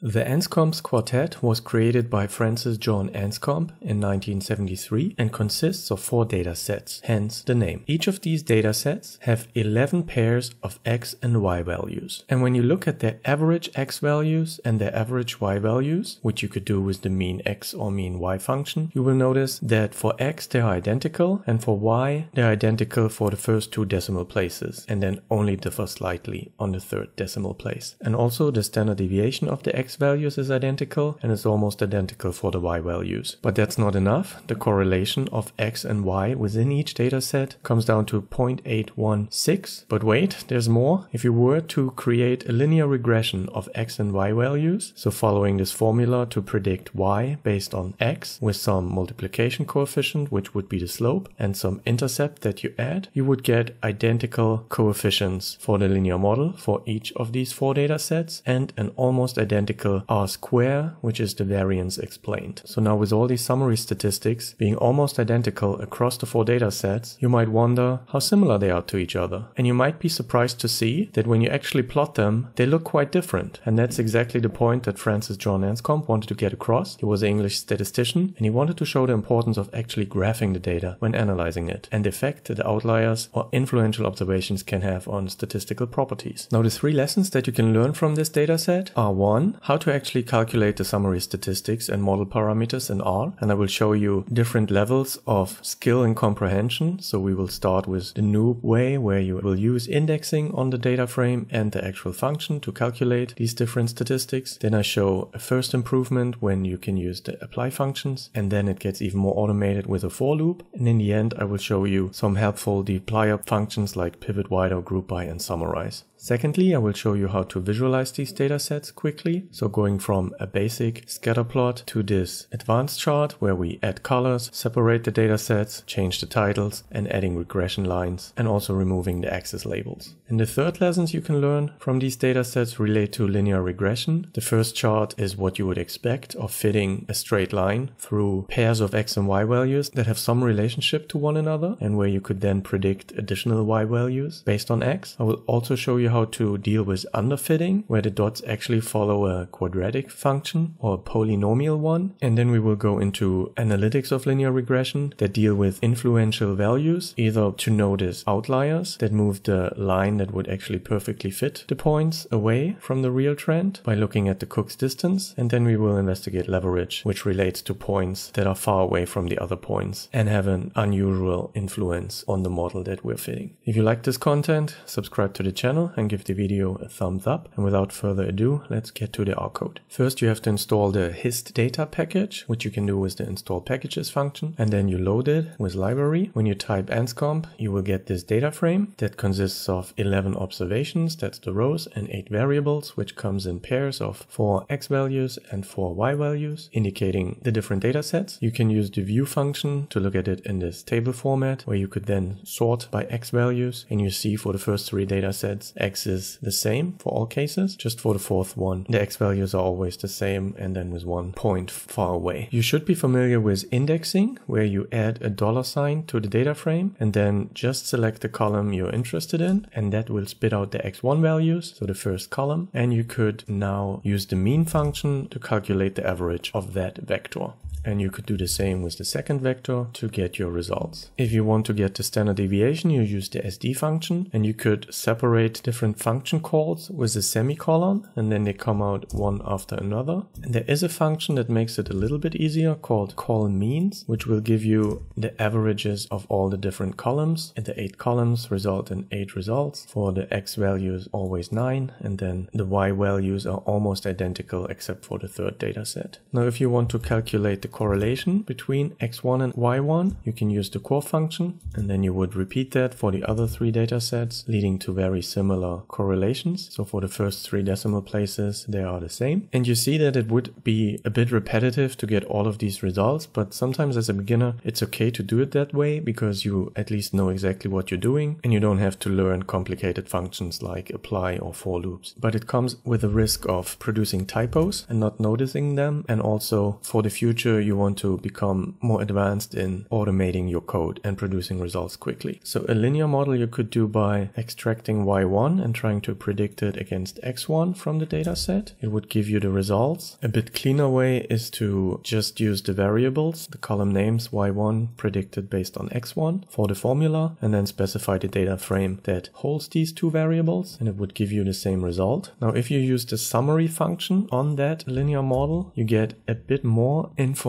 The Anscombe's quartet was created by Francis John Anscombe in 1973 and consists of four data sets, hence the name. Each of these data sets have 11 pairs of x and y values. And when you look at their average x values and their average y values, which you could do with the mean x or mean y function, you will notice that for x they are identical and for y they're identical for the first two decimal places and then only differ slightly on the third decimal place. And also the standard deviation of the x x values is identical and is almost identical for the y values. But that's not enough. The correlation of x and y within each data set comes down to 0.816. But wait, there's more. If you were to create a linear regression of x and y values, so following this formula to predict y based on x with some multiplication coefficient, which would be the slope, and some intercept that you add, you would get identical coefficients for the linear model for each of these four data sets and an almost identical R square, which is the variance explained. So now with all these summary statistics being almost identical across the four data sets, you might wonder how similar they are to each other. And you might be surprised to see that when you actually plot them, they look quite different. And that's exactly the point that Francis John Anscombe wanted to get across. He was an English statistician and he wanted to show the importance of actually graphing the data when analyzing it and the effect that outliers or influential observations can have on statistical properties. Now the three lessons that you can learn from this dataset are one, how to actually calculate the summary statistics and model parameters in R. And I will show you different levels of skill and comprehension. So we will start with the noob way where you will use indexing on the data frame and the actual function to calculate these different statistics. Then I show a first improvement when you can use the apply functions and then it gets even more automated with a for loop. And in the end, I will show you some helpful dplyr functions like pivot wide or group by and summarize. Secondly, I will show you how to visualize these datasets quickly. So going from a basic scatter plot to this advanced chart where we add colors, separate the datasets, change the titles, and adding regression lines, and also removing the axis labels. And the third lessons you can learn from these datasets relate to linear regression. The first chart is what you would expect of fitting a straight line through pairs of x and y values that have some relationship to one another, and where you could then predict additional y values based on x. I will also show you how to deal with underfitting, where the dots actually follow a quadratic function or a polynomial one. And then we will go into analytics of linear regression that deal with influential values, either to notice outliers that move the line that would actually perfectly fit the points away from the real trend by looking at the Cook's distance. And then we will investigate leverage, which relates to points that are far away from the other points and have an unusual influence on the model that we're fitting. If you like this content, subscribe to the channel and give the video a thumbs up. And without further ado, let's get to the R code. First, you have to install the HistData package, which you can do with the install packages function. And then you load it with library. When you type anscombe, you will get this data frame that consists of 11 observations, that's the rows, and 8 variables, which comes in pairs of 4 x values and 4 y values, indicating the different data sets. You can use the view function to look at it in this table format, where you could then sort by x values, and you see for the first three data sets, x is the same for all cases. Just for the fourth one, the x values are always the same and then with one point far away. You should be familiar with indexing, where you add a dollar sign to the data frame and then just select the column you're interested in and that will spit out the x1 values, so the first column. And you could now use the mean function to calculate the average of that vector and you could do the same with the second vector to get your results. If you want to get the standard deviation, you use the SD function and you could separate different function calls with a semicolon and then they come out one after another. And there is a function that makes it a little bit easier called col means, which will give you the averages of all the different columns and the eight columns result in eight results. For the X values, always nine and then the Y values are almost identical except for the third data set. Now, if you want to calculate the the correlation between x1 and y1, you can use the cor function and then you would repeat that for the other three data sets, leading to very similar correlations. So for the first three decimal places, they are the same. And you see that it would be a bit repetitive to get all of these results, but sometimes as a beginner, it's okay to do it that way because you at least know exactly what you're doing and you don't have to learn complicated functions like apply or for loops. But it comes with a risk of producing typos and not noticing them. And also for the future, you want to become more advanced in automating your code and producing results quickly. So a linear model you could do by extracting y1 and trying to predict it against x1 from the data set. It would give you the results. A bit cleaner way is to just use the variables, the column names y1 predicted based on x1 for the formula and then specify the data frame that holds these two variables and it would give you the same result. Now if you use the summary function on that linear model, you get a bit more information.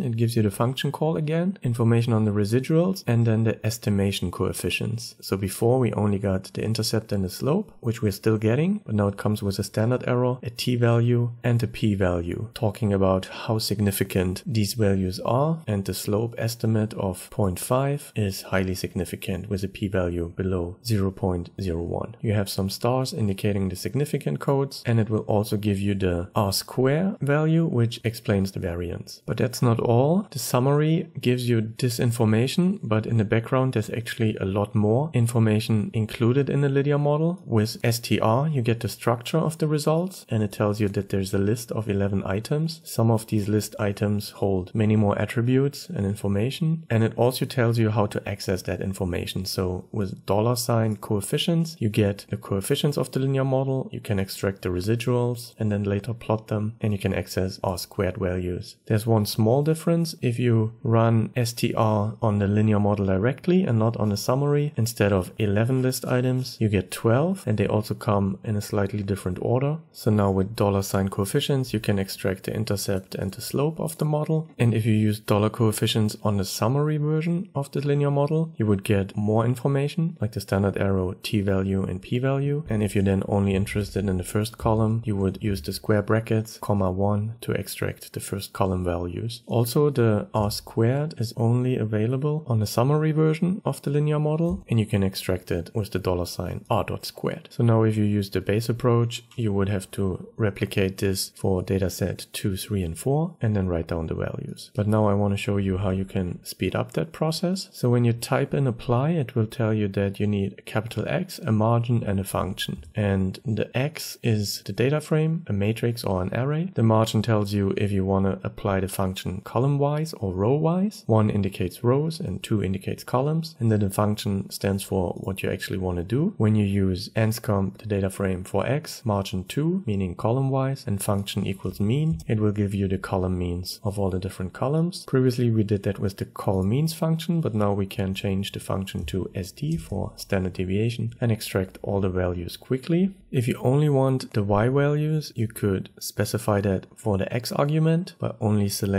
It gives you the function call again, information on the residuals and then the estimation coefficients. So before we only got the intercept and the slope, which we're still getting, but now it comes with a standard error, a t-value and a p-value, talking about how significant these values are and the slope estimate of 0.5 is highly significant with a p-value below 0.01. You have some stars indicating the significant codes and it will also give you the r square value which explains the variance. But that's not all. The summary gives you this information but in the background there's actually a lot more information included in the linear model. With str you get the structure of the results and it tells you that there's a list of 11 items. Some of these list items hold many more attributes and information and it also tells you how to access that information. So with dollar sign coefficients you get the coefficients of the linear model, you can extract the residuals and then later plot them and you can access R squared values. There's one small difference if you run str on the linear model directly and not on a summary instead of 11 list items you get 12 and they also come in a slightly different order. So now with dollar sign coefficients, you can extract the intercept and the slope of the model. And if you use dollar coefficients on the summary version of the linear model, you would get more information like the standard error t value and p value. And if you're then only interested in the first column, you would use the square brackets, comma one to extract the first column Also, the r squared is only available on the summary version of the linear model and you can extract it with the dollar sign r dot squared. So now if you use the base approach, you would have to replicate this for dataset 2, 3, and 4, and then write down the values. But now I want to show you how you can speed up that process. So when you type in apply, it will tell you that you need a capital X, a margin, and a function. And the X is the data frame, a matrix or an array. The margin tells you if you want to apply the function column-wise or row-wise. One indicates rows and two indicates columns. And then the function stands for what you actually want to do. When you use anscombe, the data frame for X, margin 2, meaning column-wise, and function equals mean, it will give you the column means of all the different columns. Previously we did that with the col means function, but now we can change the function to SD for standard deviation and extract all the values quickly. If you only want the Y values, you could specify that for the X argument by only selecting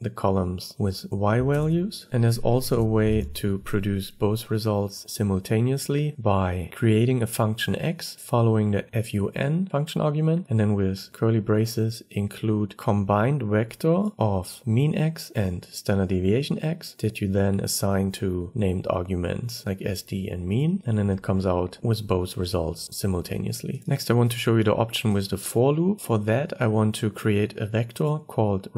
the columns with Y values. And there's also a way to produce both results simultaneously by creating a function X following the fun function argument and then with curly braces include combined vector of mean X and standard deviation X that you then assign to named arguments like SD and mean and then it comes out with both results simultaneously. Next I want to show you the option with the for loop. For that I want to create a vector called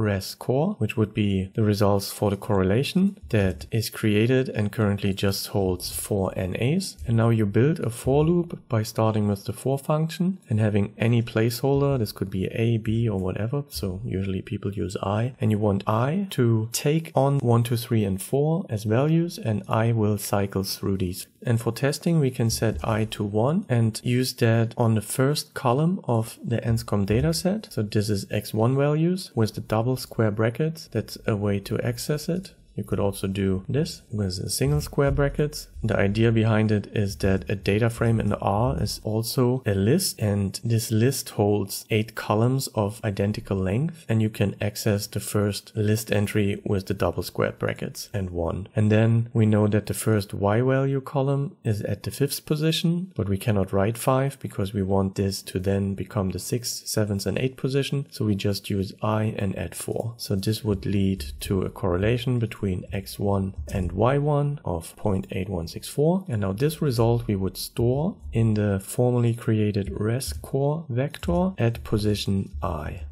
which would be the results for the correlation that is created and currently just holds four NAs. And now you build a for loop by starting with the for function and having any placeholder. This could be A, B or whatever. So usually people use I and you want I to take on one, two, three and four as values and I will cycle through these. And for testing, we can set I to one and use that on the first column of the Anscombe dataset. So this is X1 values with the double square brackets. That's a way to access it. You could also do this with single square brackets. The idea behind it is that a data frame in R is also a list and this list holds eight columns of identical length and you can access the first list entry with the double square brackets and one. And then we know that the first Y value column is at the fifth position, but we cannot write five because we want this to then become the sixth, seventh and eighth position. So we just use I and add four. So this would lead to a correlation between between x1 and y1 of 0.8164. And now this result we would store in the formally created rescore vector at position i,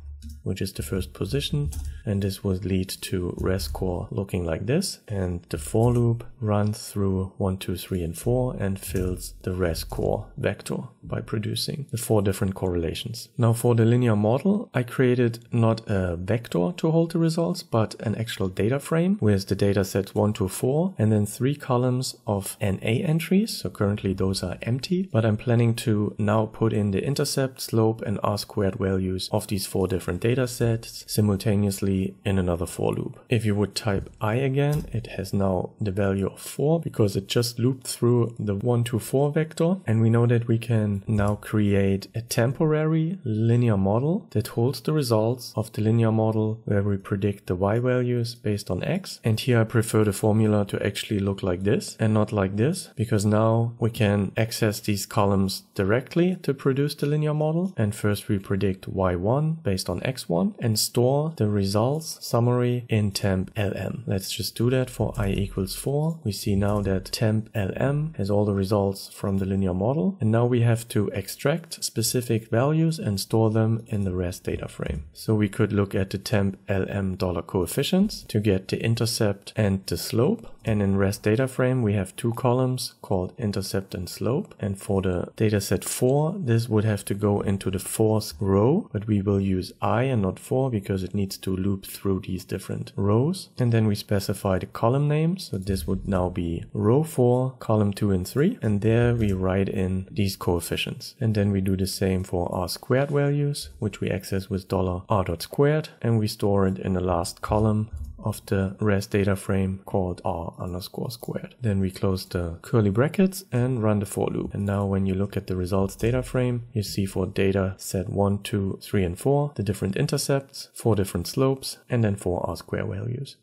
which is the first position and this would lead to res core looking like this. And the for loop runs through 1, 2, 3, and 4 and fills the res core vector by producing the four different correlations. Now for the linear model, I created not a vector to hold the results, but an actual data frame with the data sets 1 to 4 and then three columns of NA entries. So currently those are empty, but I'm planning to now put in the intercept, slope, and R squared values of these four different data sets simultaneously in another for loop. If you would type i again, it has now the value of 4 because it just looped through the 1 to 4 vector. And we know that we can now create a temporary linear model that holds the results of the linear model where we predict the y values based on x. And here I prefer the formula to actually look like this and not like this because now we can access these columns directly to produce the linear model. And first we predict y1 based on x1 and store the results summary in temp lm. Let's just do that for i equals 4. We see now that temp lm has all the results from the linear model. And now we have to extract specific values and store them in the rest data frame. So we could look at the temp lm dollar coefficients to get the intercept and the slope. And in rest data frame, we have two columns called intercept and slope. And for the dataset 4, this would have to go into the fourth row, but we will use i and not 4 because it needs to loop through these different rows. And then we specify the column names. So this would now be row 4, column 2 and 3. And there we write in these coefficients. And then we do the same for r squared values, which we access with dollar $r dot squared. And we store it in the last column of the res data frame called r underscore squared. Then we close the curly brackets and run the for loop. And now when you look at the results data frame, you see for data set 1, 2, 3, and 4, the different intercepts, four different slopes, and then four r square values.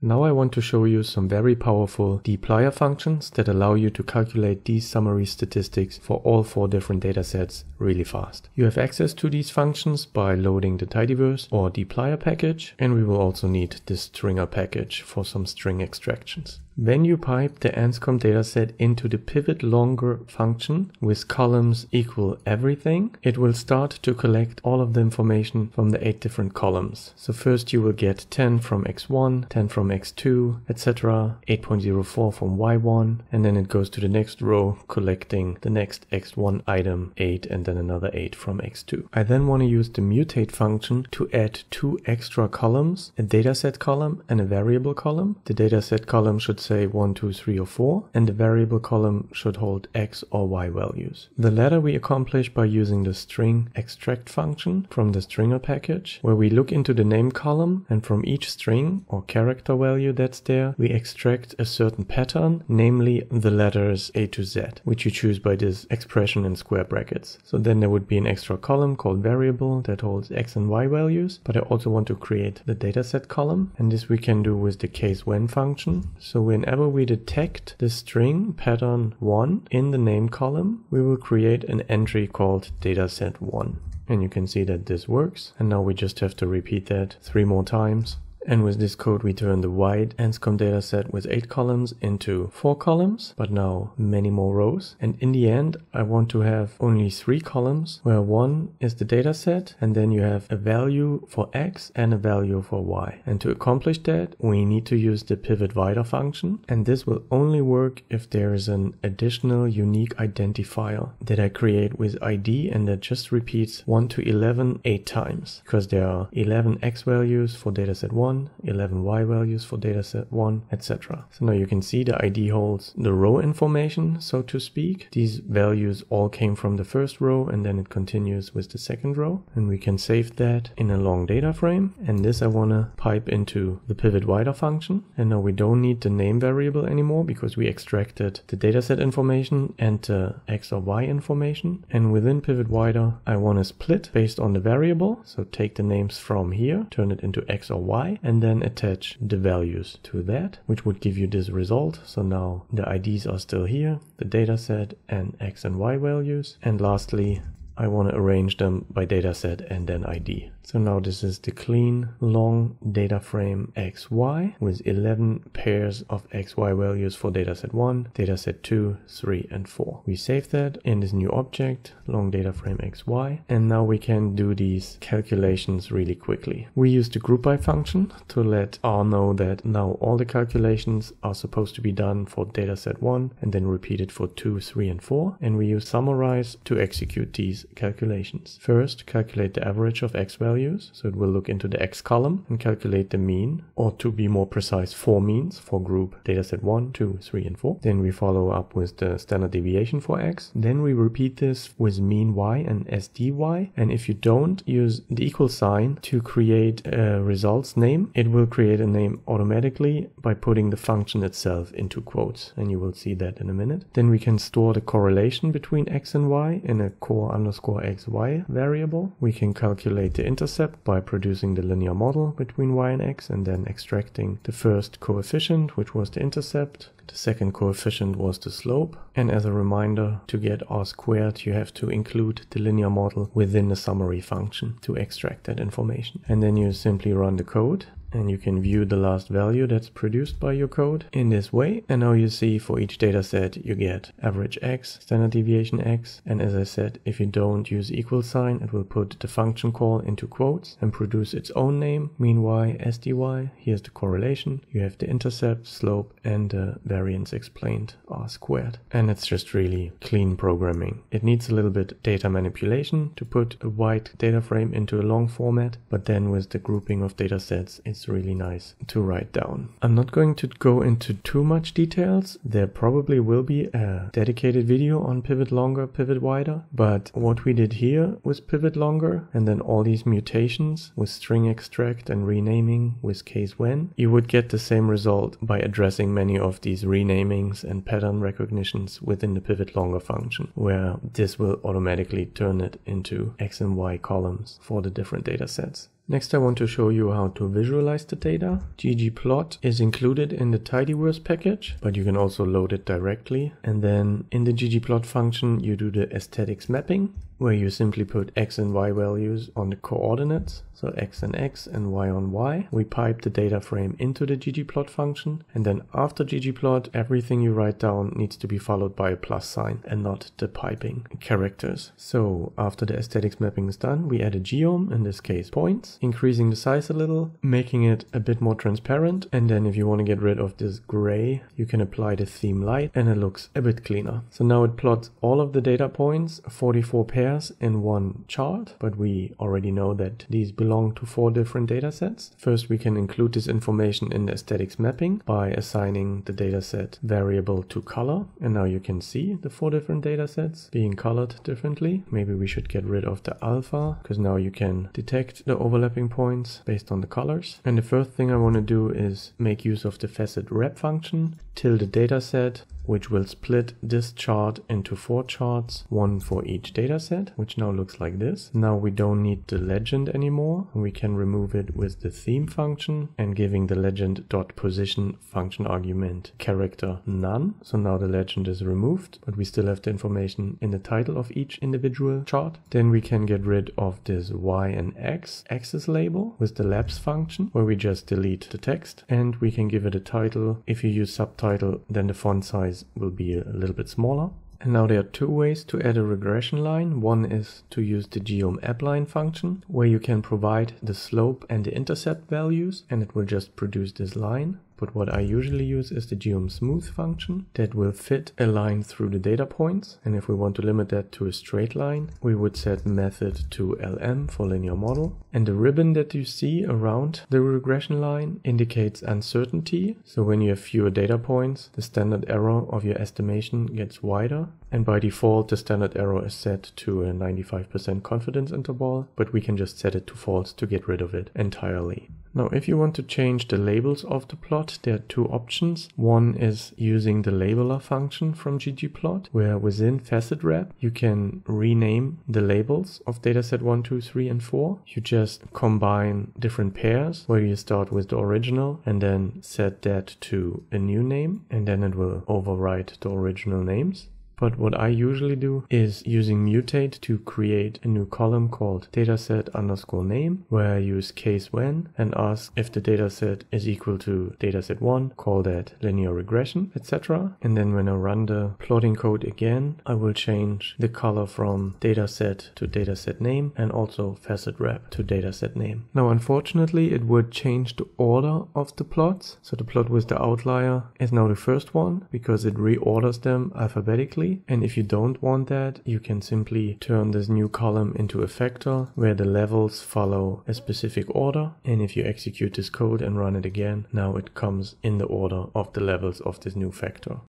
Now I want to show you some very powerful dplyr functions that allow you to calculate these summary statistics for all four different datasets really fast. You have access to these functions by loading the tidyverse or dplyr package and we will also need this stringr package for some string extractions. When you pipe the Anscombe dataset into the pivot longer function with columns equal everything, it will start to collect all of the information from the eight different columns. So first you will get 10 from x1, 10 from x2, etc., 8.04 from y1, and then it goes to the next row collecting the next x1 item 8 and then another 8 from x2. I then want to use the mutate function to add two extra columns, a dataset column and a variable column. The dataset column should say 1, 2, 3, or 4, and the variable column should hold x or y values. The latter we accomplish by using the string extract function from the stringr package, where we look into the name column and from each string or character value that's there, we extract a certain pattern, namely the letters A to Z, which you choose by this expression in square brackets. So then there would be an extra column called variable that holds x and y values, but I also want to create the dataset column, and this we can do with the case when function. So we whenever we detect the string pattern 1 in the name column, we will create an entry called dataset1. And you can see that this works. And now we just have to repeat that three more times. And with this code, we turn the wide Anscombe dataset with eight columns into four columns, but now many more rows. And in the end, I want to have only three columns where one is the dataset and then you have a value for X and a value for Y. And to accomplish that, we need to use the pivot wider function. And this will only work if there is an additional unique identifier that I create with ID and that just repeats 1 to 11 eight times because there are 11 X values for dataset 1 1, 11 y values for dataset 1, etc. So now you can see the ID holds the row information, so to speak. These values all came from the first row and then it continues with the second row. And we can save that in a long data frame. And this I want to pipe into the pivot wider function. And now we don't need the name variable anymore because we extracted the dataset information and the x or y information. And within pivot wider, I want to split based on the variable. So take the names from here, turn it into x or y, and then attach the values to that, which would give you this result. So now the IDs are still here, the data set and X and Y values. And lastly, I want to arrange them by dataset and then ID. So now this is the clean long data frame XY with 11 pairs of XY values for dataset 1, dataset 2, 3 and 4. We save that in this new object, long data frame XY, and now we can do these calculations really quickly. We use the group by function to let R know that now all the calculations are supposed to be done for dataset 1 and then repeated for 2, 3 and 4, and we use summarize to execute these calculations. First, calculate the average of X values. So it will look into the X column and calculate the mean, or to be more precise, four means for group dataset 1, 2, 3, and 4. Then we follow up with the standard deviation for X. Then we repeat this with mean Y and SDY. And if you don't use the equal sign to create a results name, it will create a name automatically by putting the function itself into quotes. And you will see that in a minute. Then we can store the correlation between X and Y in a cor underscore XY variable. We can calculate the intercept by producing the linear model between y and x and then extracting the first coefficient, which was the intercept. The second coefficient was the slope. And as a reminder, to get r squared, you have to include the linear model within the summary function to extract that information. And then you simply run the code and you can view the last value that's produced by your code in this way. And now you see for each data set you get average x, standard deviation x, and as I said, if you don't use equal sign, it will put the function call into quotes and produce its own name, mean y, sdy. Here's the correlation. You have the intercept, slope, and the variance explained r squared. And it's just really clean programming. It needs a little bit data manipulation to put a wide data frame into a long format, but then with the grouping of data sets, it's it's really nice to write down. I'm not going to go into too much details. There probably will be a dedicated video on pivot longer, pivot wider, but what we did here with pivot longer and then all these mutations with string extract and renaming with case when, you would get the same result by addressing many of these renamings and pattern recognitions within the pivot longer function, where this will automatically turn it into X and Y columns for the different data sets. Next I want to show you how to visualize the data. ggplot is included in the tidyverse package, but you can also load it directly. And then in the ggplot function you do the aesthetics mapping where you simply put x and y values on the coordinates, so x and x and y on y. We pipe the data frame into the ggplot function, and then after ggplot, everything you write down needs to be followed by a plus sign and not the piping characters. So after the aesthetics mapping is done, we add a geom, in this case points, increasing the size a little, making it a bit more transparent, and then if you want to get rid of this gray, you can apply the theme light and it looks a bit cleaner. So now it plots all of the data points, 44 pairs pairs in one chart, but we already know that these belong to four different data sets. First, we can include this information in the aesthetics mapping by assigning the dataset variable to color. And now you can see the four different data sets being colored differently. Maybe we should get rid of the alpha because now you can detect the overlapping points based on the colors. And the first thing I want to do is make use of the facet wrap function till the dataset which will split this chart into four charts, one for each dataset, which now looks like this. Now we don't need the legend anymore. We can remove it with the theme function and giving the legend dot position function argument character none. So now the legend is removed, but we still have the information in the title of each individual chart. Then we can get rid of this Y and X axis label with the labs function where we just delete the text and we can give it a title. If you use subtitle, then the font size size will be a little bit smaller. And now there are two ways to add a regression line. One is to use the geom abline function, where you can provide the slope and the intercept values, and it will just produce this line. But what I usually use is the geom smooth function that will fit a line through the data points. And if we want to limit that to a straight line, we would set method to lm for linear model. And the ribbon that you see around the regression line indicates uncertainty. So when you have fewer data points, the standard error of your estimation gets wider. And by default, the standard error is set to a 95% confidence interval, but we can just set it to false to get rid of it entirely. Now, if you want to change the labels of the plot, there are two options. One is using the labeller function from ggplot, where within facet wrap, you can rename the labels of dataset 1, 2, 3, and 4. You just combine different pairs where you start with the original and then set that to a new name, and then it will overwrite the original names. But what I usually do is using mutate to create a new column called dataset underscore name, where I use case when and ask if the dataset is equal to dataset one, call that linear regression, etc. And then when I run the plotting code again, I will change the color from dataset to dataset name and also facet wrap to dataset name. Now, unfortunately, it would change the order of the plots. So the plot with the outlier is now the first one because it reorders them alphabetically. And if you don't want that, you can simply turn this new column into a factor where the levels follow a specific order. And if you execute this code and run it again, now it comes in the order of the levels of this new vector.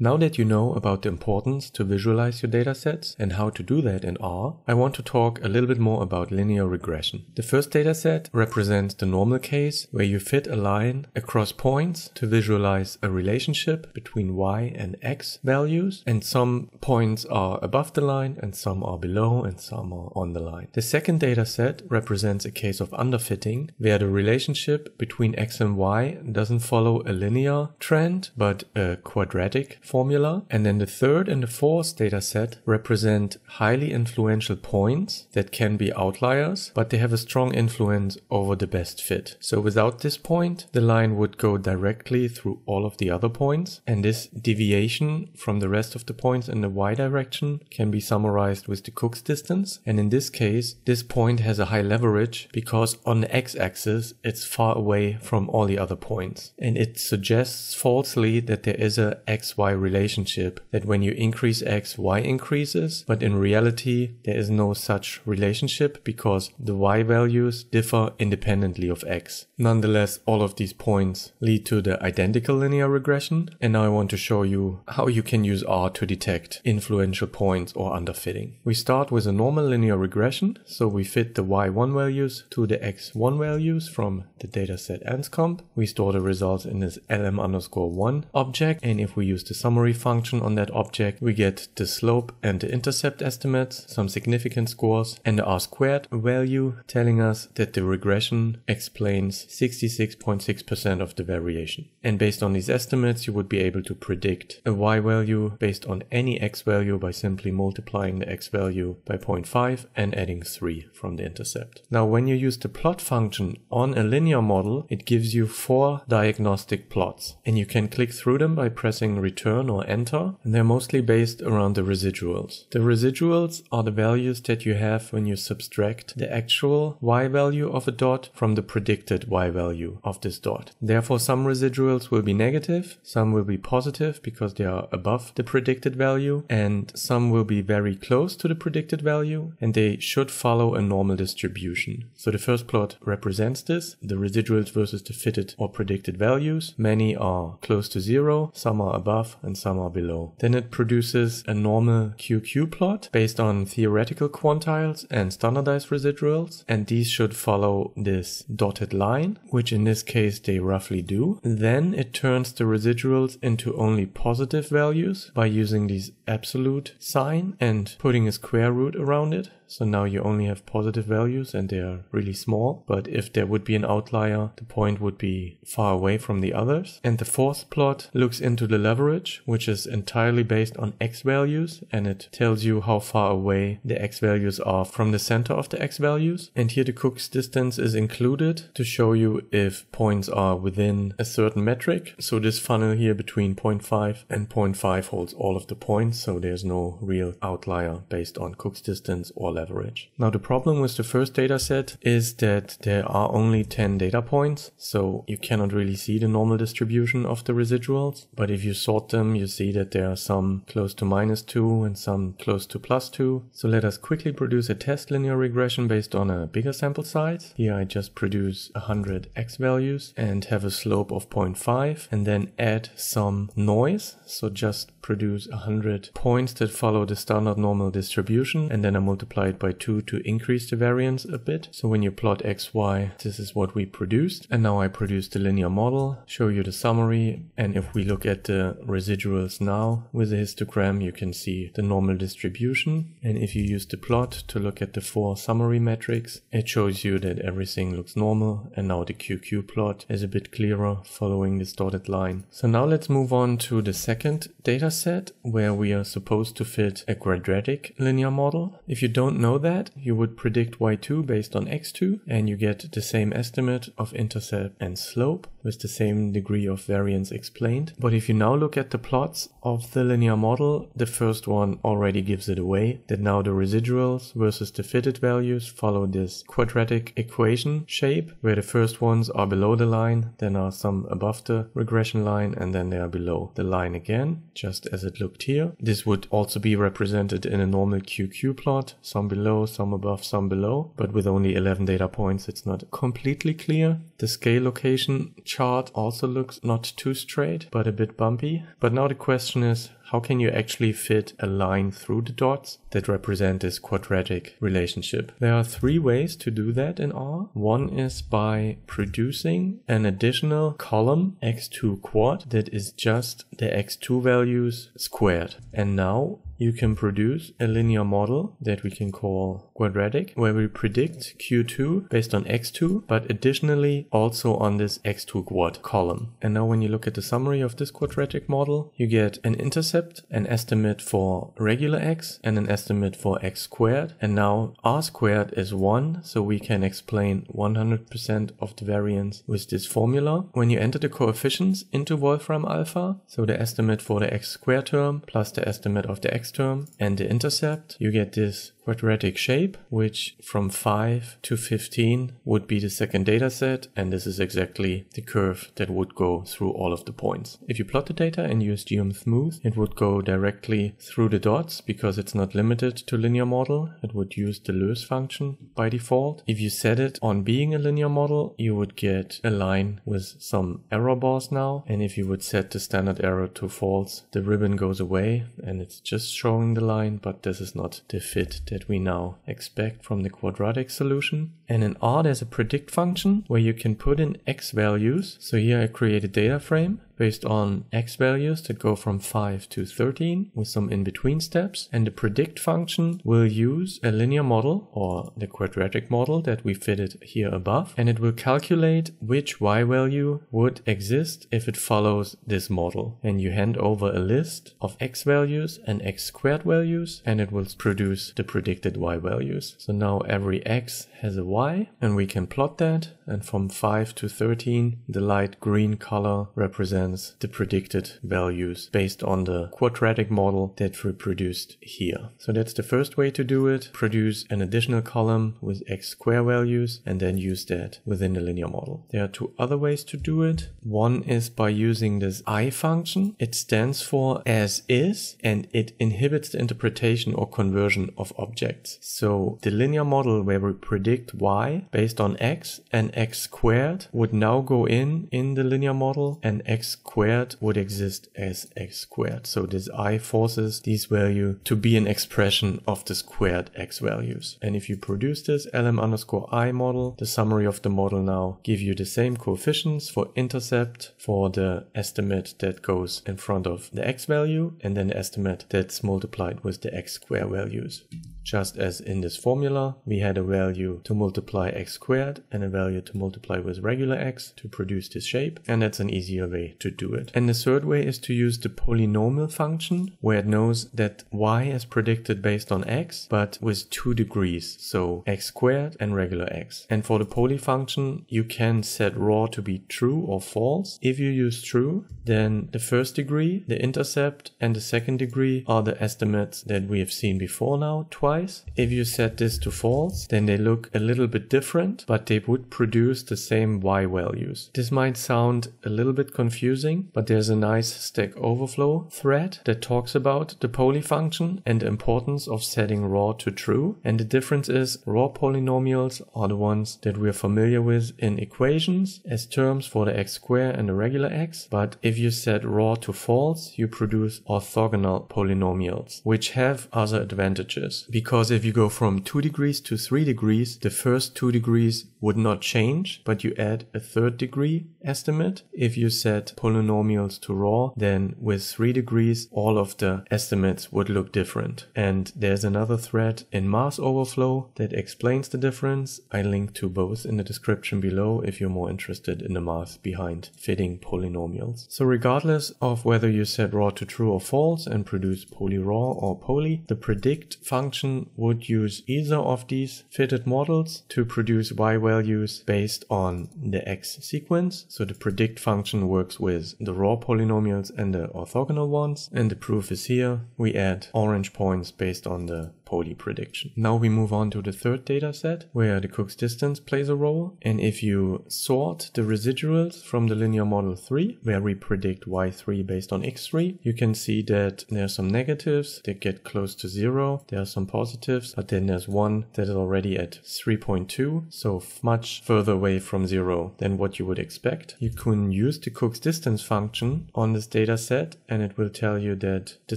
Now that you know about the importance to visualize your datasets and how to do that in R, I want to talk a little bit more about linear regression. The first dataset represents the normal case where you fit a line across points to visualize a relationship between y and x values and some points are above the line and some are below and some are on the line. The second dataset represents a case of underfitting where the relationship between x and y doesn't follow a linear trend but a quadratic formula. And then the third and the fourth data set represent highly influential points that can be outliers, but they have a strong influence over the best fit. So without this point, the line would go directly through all of the other points. And this deviation from the rest of the points in the y direction can be summarized with the Cook's distance. And in this case, this point has a high leverage because on the x-axis, it's far away from all the other points. And it suggests falsely that there is a xy relationship that when you increase x, y increases, but in reality, there is no such relationship because the y values differ independently of x. Nonetheless, all of these points lead to the identical linear regression, and now I want to show you how you can use R to detect influential points or underfitting. We start with a normal linear regression, so we fit the y1 values to the x1 values from the dataset Anscombe. We store the results in this lm underscore 1 object, and if we use the summary function on that object, we get the slope and the intercept estimates, some significant scores, and the R squared value telling us that the regression explains 66.6% of the variation. And based on these estimates, you would be able to predict a Y value based on any X value by simply multiplying the X value by 0.5 and adding 3 from the intercept. Now, when you use the plot function on a linear model, it gives you four diagnostic plots and you can click through them by pressing return return or enter, and they're mostly based around the residuals. The residuals are the values that you have when you subtract the actual y value of a dot from the predicted y value of this dot. Therefore, some residuals will be negative, some will be positive because they are above the predicted value, and some will be very close to the predicted value, and they should follow a normal distribution. So the first plot represents this, the residuals versus the fitted or predicted values. Many are close to zero, some are above, and some are below. Then it produces a normal QQ plot based on theoretical quantiles and standardized residuals, and these should follow this dotted line, which in this case they roughly do. Then it turns the residuals into only positive values by using this absolute sign and putting a square root around it. So now you only have positive values and they are really small. But if there would be an outlier, the point would be far away from the others. And the fourth plot looks into the leverage, which is entirely based on x values and it tells you how far away the x values are from the center of the x values. And here the Cook's distance is included to show you if points are within a certain metric. So this funnel here between 0.5 and 0.5 holds all of the points. So there's no real outlier based on Cook's distance or leverage. Now the problem with the first data set is that there are only 10 data points, so you cannot really see the normal distribution of the residuals. But if you sort them, you see that there are some close to minus 2 and some close to plus 2. So let us quickly produce a test linear regression based on a bigger sample size. Here I just produce 100 x values and have a slope of 0.5 and then add some noise. So just produce 100 points that follow the standard normal distribution and then I multiply it by 2 to increase the variance a bit. So when you plot xy, this is what we produced. And now I produce the linear model, show you the summary. And if we look at the residuals now with the histogram, you can see the normal distribution. And if you use the plot to look at the four summary metrics, it shows you that everything looks normal. And now the QQ plot is a bit clearer following this dotted line. So now let's move on to the second data set where we are supposed to fit a quadratic linear model. If you don't know that, you would predict y2 based on x2 and you get the same estimate of intercept and slope with the same degree of variance explained. But if you now look at the plots of the linear model, the first one already gives it away that now the residuals versus the fitted values follow this quadratic equation shape where the first ones are below the line, then are some above the regression line and then they are below the line again, just as it looked here. This would also be represented in a normal QQ plot, some below, some above, some below, but with only 11 data points it's not completely clear. The scale location chart also looks not too straight, but a bit bumpy. But now the question is, how can you actually fit a line through the dots that represent this quadratic relationship? There are three ways to do that in R. One is by producing an additional column x2 quad that is just the x2 values squared. And now you can produce a linear model that we can call quadratic, where we predict Q2 based on X2, but additionally also on this X2 quad column. And now when you look at the summary of this quadratic model, you get an intercept, an estimate for regular X, and an estimate for X squared. And now R squared is 1, so we can explain 100% of the variance with this formula. When you enter the coefficients into Wolfram alpha, so the estimate for the X squared term plus the estimate of the X term and the intercept, you get this quadratic shape, which from 5 to 15 would be the second data set, and this is exactly the curve that would go through all of the points. If you plot the data and use geom-smooth, it would go directly through the dots because it's not limited to linear model. It would use the loess function by default. If you set it on being a linear model, you would get a line with some error bars now, and if you would set the standard error to false, the ribbon goes away and it's just showing the line, but this is not the fit that we now expect from the quadratic solution. And in R there's a predict function where you can put in x values. So here I create a data frame based on x values that go from 5 to 13 with some in-between steps. And the predict function will use a linear model or the quadratic model that we fitted here above. And it will calculate which y value would exist if it follows this model. And you hand over a list of x values and x squared values and it will produce the predicted y values. So now every x has a y and we can plot that. And from 5 to 13, the light green color represents the predicted values based on the quadratic model that we produced here. So that's the first way to do it. Produce an additional column with x square values and then use that within the linear model. There are two other ways to do it. One is by using this I function. It stands for as is and it inhibits the interpretation or conversion of objects. So the linear model where we predict y based on x and x squared would now go in in the linear model and x squared would exist as x squared. So this i forces these value to be an expression of the squared x values. And if you produce this lm underscore i model, the summary of the model now give you the same coefficients for intercept for the estimate that goes in front of the x value and then the estimate that's multiplied with the x square values. Just as in this formula, we had a value to multiply x squared and a value to multiply with regular x to produce this shape. And that's an easier way to do it. And the third way is to use the polynomial function where it knows that y is predicted based on x, but with two degrees. So x squared and regular x. And for the poly function, you can set raw to be true or false. If you use true, then the first degree, the intercept and the second degree are the estimates that we have seen before now twice If you set this to false, then they look a little bit different, but they would produce the same y values. This might sound a little bit confusing, but there's a nice Stack Overflow thread that talks about the poly function and the importance of setting raw to true. And the difference is raw polynomials are the ones that we're familiar with in equations as terms for the x square and the regular x. But if you set raw to false, you produce orthogonal polynomials, which have other advantages. Because because if you go from 2 degrees to 3 degrees, the first 2 degrees would not change, but you add a third degree estimate. If you set polynomials to raw, then with 3 degrees, all of the estimates would look different. And there's another thread in MathOverflow that explains the difference. I link to both in the description below if you're more interested in the math behind fitting polynomials. So regardless of whether you set raw to true or false and produce poly raw or poly, the predict function would use either of these fitted models to produce y values based on the x sequence. So the predict function works with the raw polynomials and the orthogonal ones. And the proof is here. We add orange points based on the prediction. Now we move on to the third data set where the Cook's distance plays a role. And if you sort the residuals from the linear model 3, where we predict y3 based on x3, you can see that there are some negatives that get close to zero. There are some positives, but then there's one that is already at 3.2, so much further away from zero than what you would expect. You can use the Cook's distance function on this data set and it will tell you that the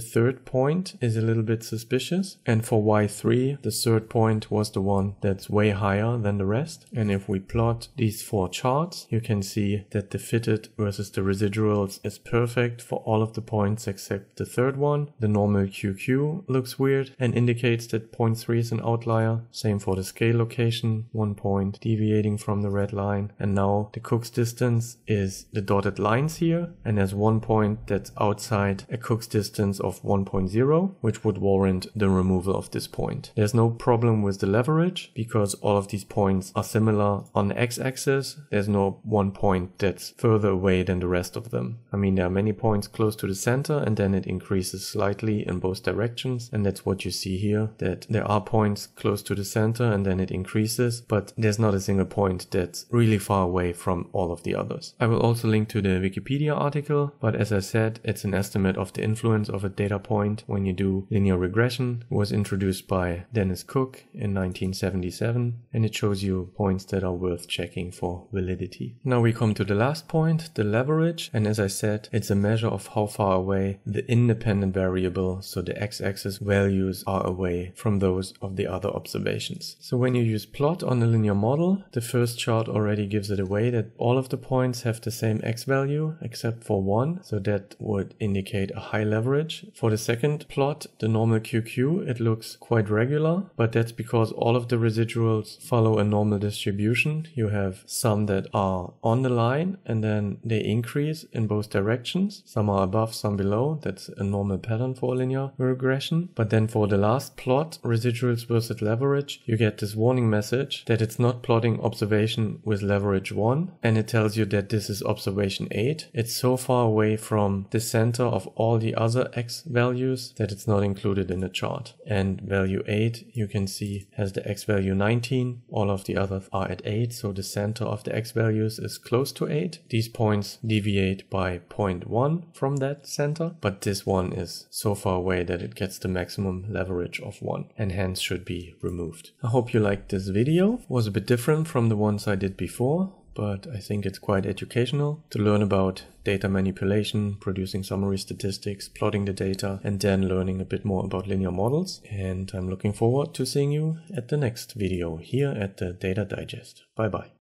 third point is a little bit suspicious. And for y3, the third point was the one that's way higher than the rest. And if we plot these four charts, you can see that the fitted versus the residuals is perfect for all of the points except the third one. The normal QQ looks weird and indicates that point 3 is an outlier. Same for the scale location, one point deviating from the red line. And now the Cook's distance is the dotted lines here. And there's one point that's outside a Cook's distance of 1.0, which would warrant the removal of this point. There's no problem with the leverage because all of these points are similar on the x-axis. There's no one point that's further away than the rest of them. I mean, there are many points close to the center and then it increases slightly in both directions. And that's what you see here, that there are points close to the center and then it increases, but there's not a single point that's really far away from all of the others. I will also link to the Wikipedia article, but as I said, it's an estimate of the influence of a data point when you do linear regression. It was introduced by Dennis Cook in 1977 and it shows you points that are worth checking for validity. Now we come to the last point, the leverage, and as I said, it's a measure of how far away the independent variable, so the x-axis values are away from those of the other observations. So when you use plot on a linear model, the first chart already gives it away that all of the points have the same x value except for one, so that would indicate a high leverage. For the second plot, the normal QQ, it looks quite regular, but that's because all of the residuals follow a normal distribution. You have some that are on the line and then they increase in both directions. Some are above, some below. That's a normal pattern for linear regression. But then for the last plot, residuals versus leverage, you get this warning message that it's not plotting observation with leverage 1 and it tells you that this is observation 8. It's so far away from the center of all the other x values that it's not included in the chart. Value 8 you can see has the x value 19. All of the others are at 8 so the center of the x values is close to 8. These points deviate by 0.1 from that center but this one is so far away that it gets the maximum leverage of 1 and hence should be removed. I hope you liked this video. It was a bit different from the ones I did before but I think it's quite educational to learn about data manipulation, producing summary statistics, plotting the data, and then learning a bit more about linear models. And I'm looking forward to seeing you at the next video here at the Data Digest. Bye bye.